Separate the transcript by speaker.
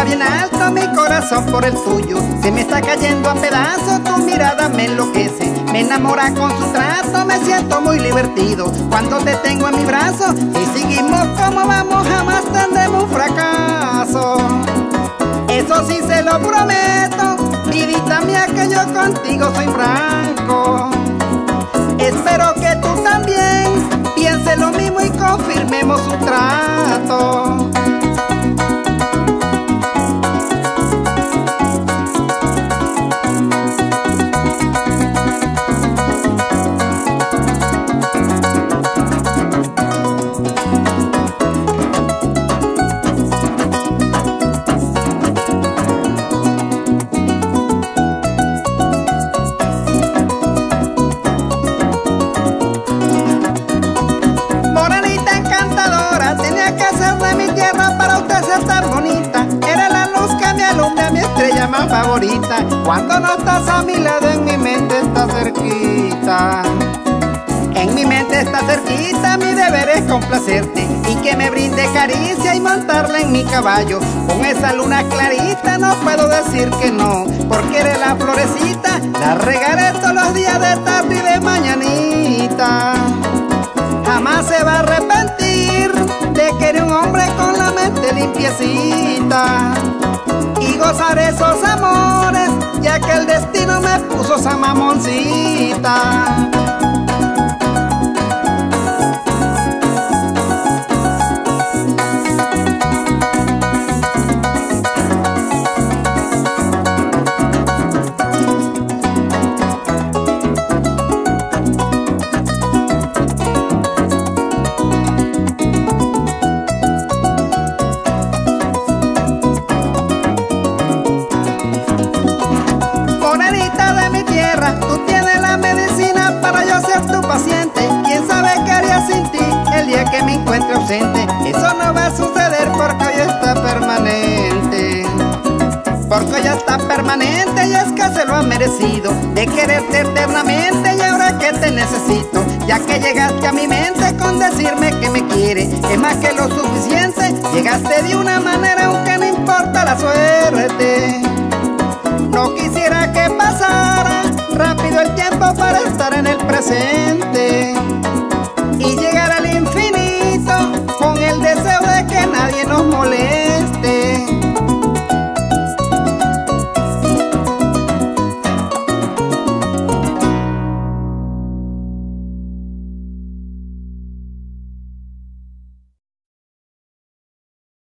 Speaker 1: atreve a brincar bien alto mi corazón por el tuyo. Se me está cayendo a pedazos, tu mirada me enloquece. Me enamora con su trato, me siento muy divertido. Cuando te tengo en mi brazo y seguimos como vamos, jamás tendremos un fracaso. Eso sí se lo prometo, vidita mía que yo contigo soy franco. Más favorita. Cuando no estás a mi lado en mi mente está cerquita. En mi mente está cerquita, mi deber es complacerte Y que me brinde caricia y montarla en mi caballo. Con esa luna clarita no puedo decir que no Porque eres la florecita, la regaré todos los días de tarde y de mañanita. Jamás se va a arrepentir de que eres un hombre con la mente limpiecita gozar esos amores, ya que el destino me puso esa mamoncita. de quererte eternamente y ahora que te necesito, ya que llegaste a mi mente con decirme que me quieres, es más que lo suficiente, llegaste de una manera aunque no importa la suerte. No quisiera que pasara rápido el tiempo para estar en el presente.